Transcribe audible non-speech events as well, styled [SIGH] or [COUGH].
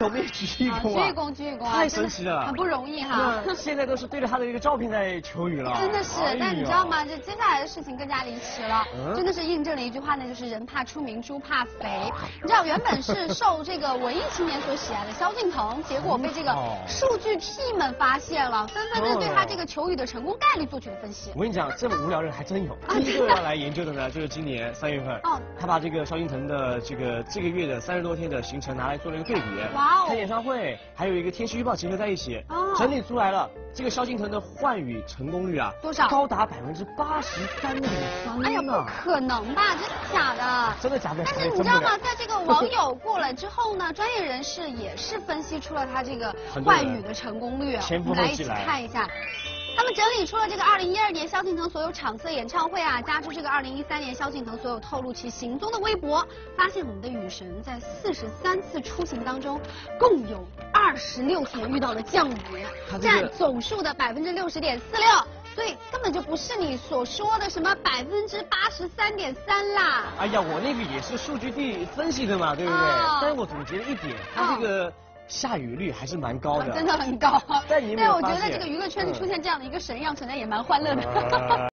有没有鞠一躬啊？鞠一躬，鞠一躬啊！太神奇了，很不容易哈。现在都是对着他的一个照片在求雨了。真的是，但你知道吗？这接下来的事情更加离奇了，真的是印证了一句话，那就是人怕出名，猪怕肥。你知道，原本是受这个文艺青年所喜爱的萧敬腾，结果被这个数据 T 们发现了，纷纷的对他这个求雨的成功概率做出了分析。我跟你讲，这么无聊人还真有。第一个要来研究的呢，就是今年三月份，哦，他把这个萧敬腾的这个这个月的三十多天的行程拿来做了一个对比。哇哦！开演唱会，还有一个天气预报结合在一起，整理出来了。这个萧敬腾的换语成功率啊，多少？高达百分之八十三点三哎呀，不可能吧？真的假的？真的假的？但是你知道吗？在这个网友过来之后呢，专业人士也是分析出了他这个 [LAUGHS] 换语的成功率。我们来一起看一下。他们整理出了这个二零一二年萧敬腾所有场次演唱会啊，加之这个二零一三年萧敬腾所有透露其行踪的微博，发现我们的雨神在四十三次出行当中，共有二十六天遇到了降雨，占总数的百分之六十点四六，所以根本就不是你所说的什么百分之八十三点三啦。哎呀，我那个也是数据地分析的嘛，对不对？但是我总结了一点，他这个。下雨率还是蛮高的，真的很高。但你没有我觉得这个娱乐圈里出现这样的一个神样存在也蛮欢乐的。